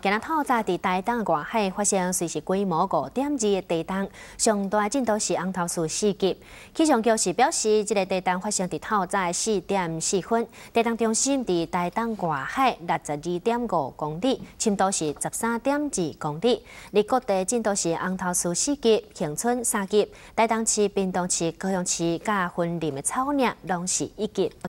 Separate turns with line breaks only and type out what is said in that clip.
今日透早伫台东外海发生随时规模五点二的地震，上大震度是红头树四级。气象局是表示，这个地震发生伫透早四点四分，地震中心伫台东外海六十二点五公里，深度是十三点二公里。而各地震度是红头树四级、恒春三级，台东市、屏东市、高雄市、甲云林的草岭拢是一级。